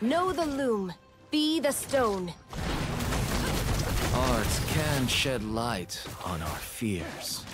Know the loom. Be the stone. Art can shed light on our fears.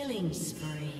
Killing spree.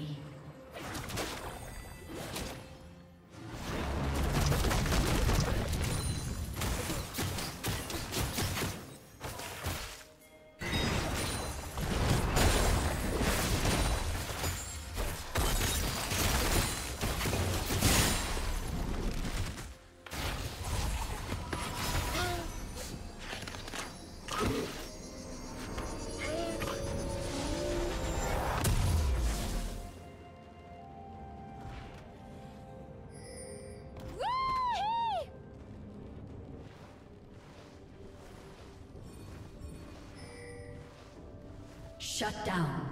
Shut down.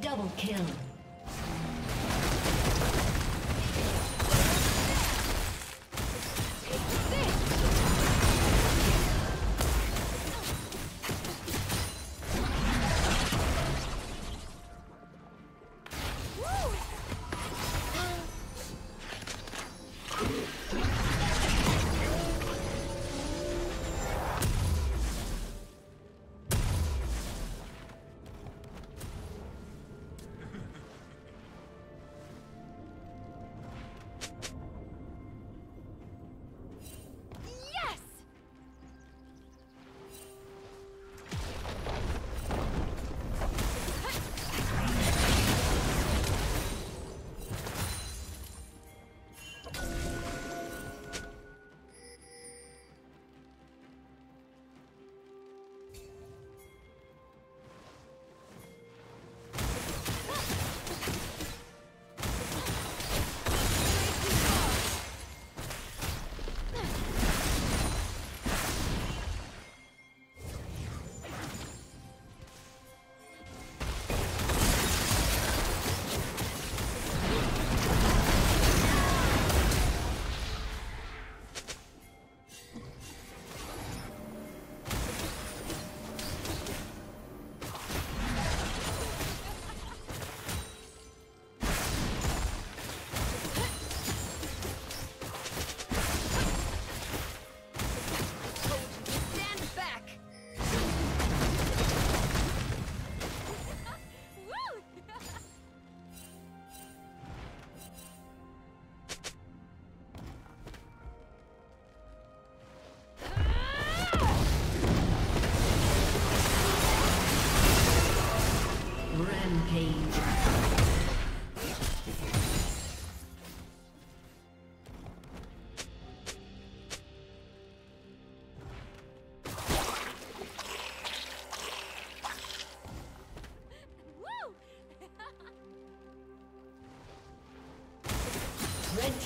Double kill.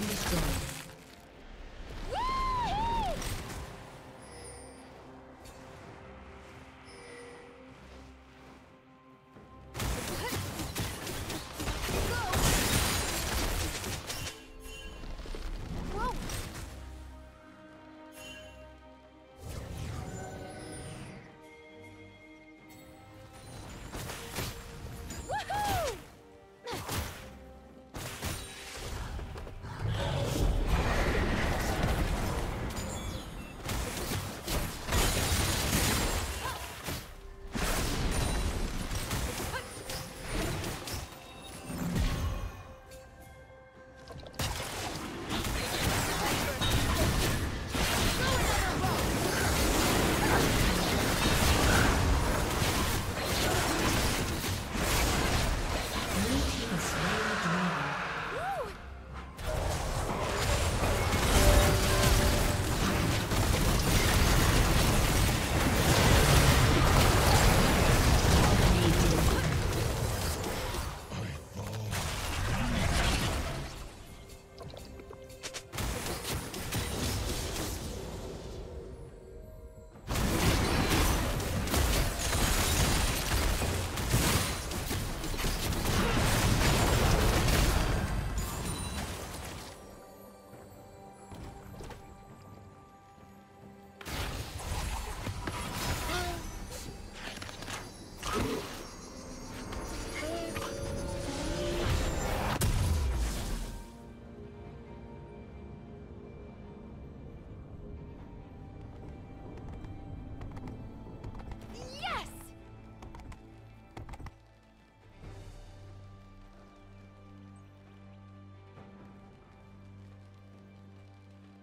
Been destroyed.